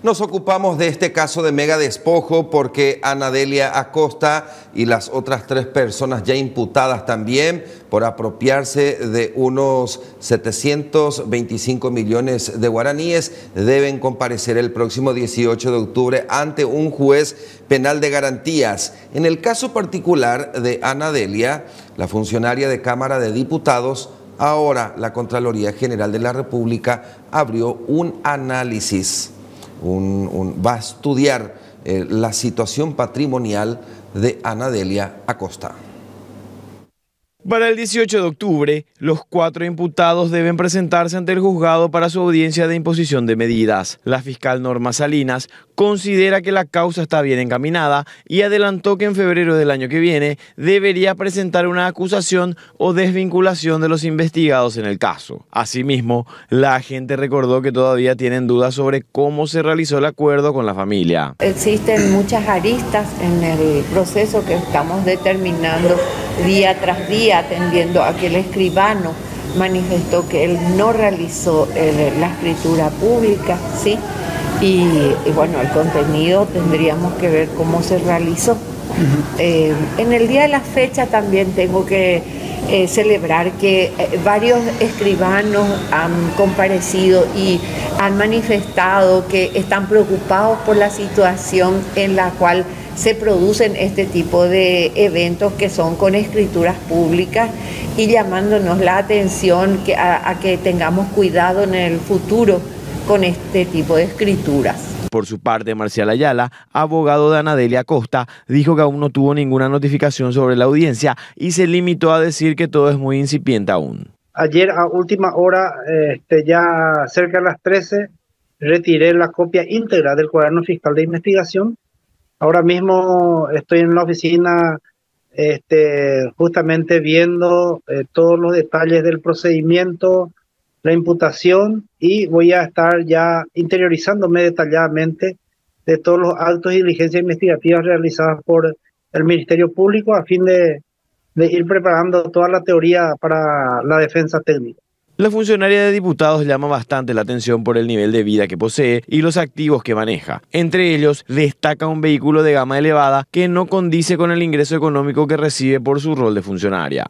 Nos ocupamos de este caso de mega despojo porque Anadelia Acosta y las otras tres personas ya imputadas también por apropiarse de unos 725 millones de guaraníes deben comparecer el próximo 18 de octubre ante un juez penal de garantías. En el caso particular de Anadelia, la funcionaria de Cámara de Diputados, ahora la Contraloría General de la República abrió un análisis va a estudiar eh, la situación patrimonial de Anadelia Acosta. Para el 18 de octubre, los cuatro imputados deben presentarse ante el juzgado para su audiencia de imposición de medidas. La fiscal Norma Salinas considera que la causa está bien encaminada y adelantó que en febrero del año que viene debería presentar una acusación o desvinculación de los investigados en el caso. Asimismo, la agente recordó que todavía tienen dudas sobre cómo se realizó el acuerdo con la familia. Existen muchas aristas en el proceso que estamos determinando día tras día atendiendo a que el escribano manifestó que él no realizó eh, la escritura pública, ¿sí? Y, bueno, el contenido tendríamos que ver cómo se realizó. Eh, en el día de la fecha también tengo que eh, celebrar que varios escribanos han comparecido y han manifestado que están preocupados por la situación en la cual se producen este tipo de eventos que son con escrituras públicas y llamándonos la atención a, a que tengamos cuidado en el futuro con este tipo de escrituras. Por su parte, Marcial Ayala, abogado de Anadelia Costa, dijo que aún no tuvo ninguna notificación sobre la audiencia y se limitó a decir que todo es muy incipiente aún. Ayer a última hora, este, ya cerca de las 13, retiré la copia íntegra del cuaderno fiscal de investigación Ahora mismo estoy en la oficina este, justamente viendo eh, todos los detalles del procedimiento, la imputación y voy a estar ya interiorizándome detalladamente de todos los actos y diligencias investigativas realizadas por el Ministerio Público a fin de ir preparando toda la teoría para la defensa técnica. La funcionaria de diputados llama bastante la atención por el nivel de vida que posee y los activos que maneja. Entre ellos, destaca un vehículo de gama elevada que no condice con el ingreso económico que recibe por su rol de funcionaria.